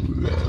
Yeah.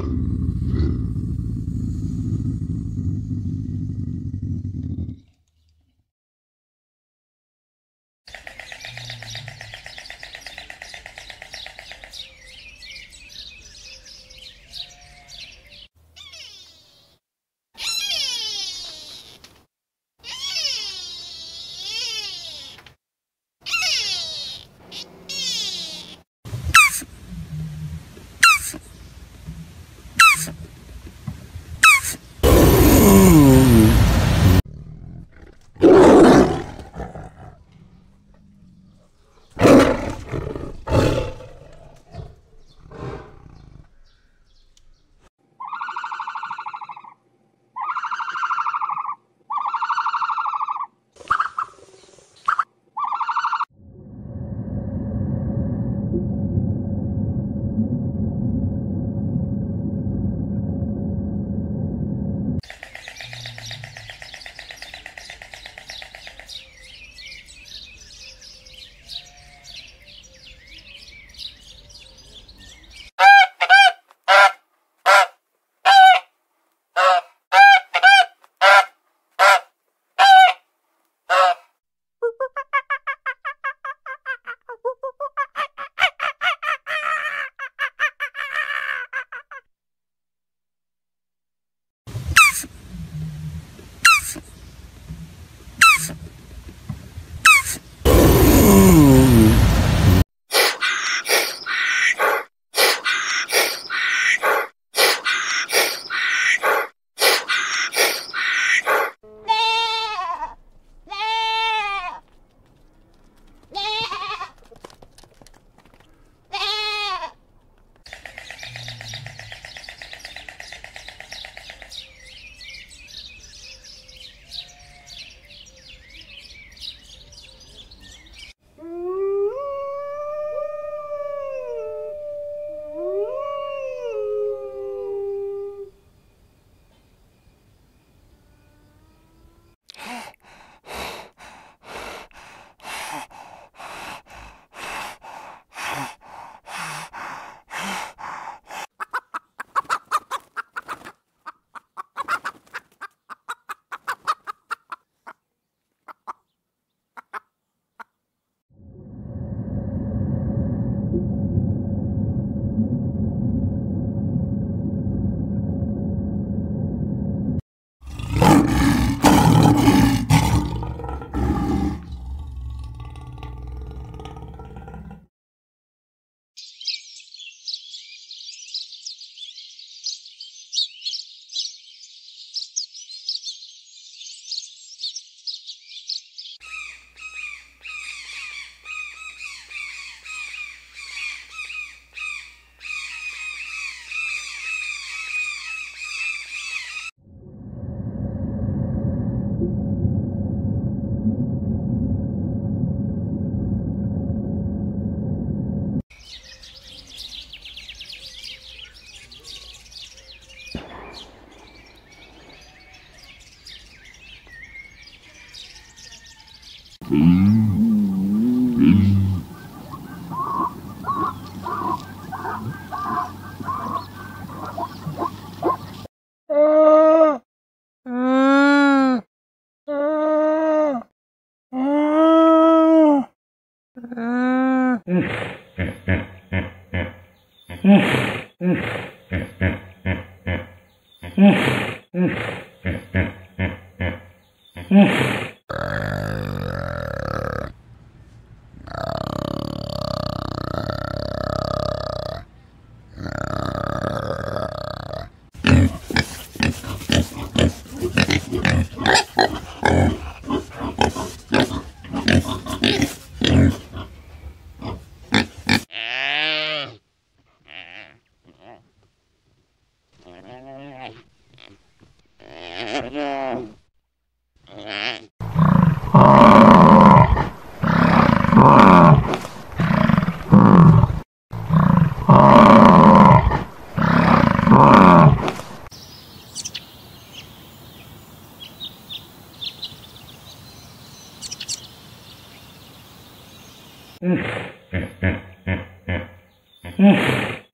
Mm-hmm.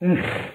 Mm-hmm.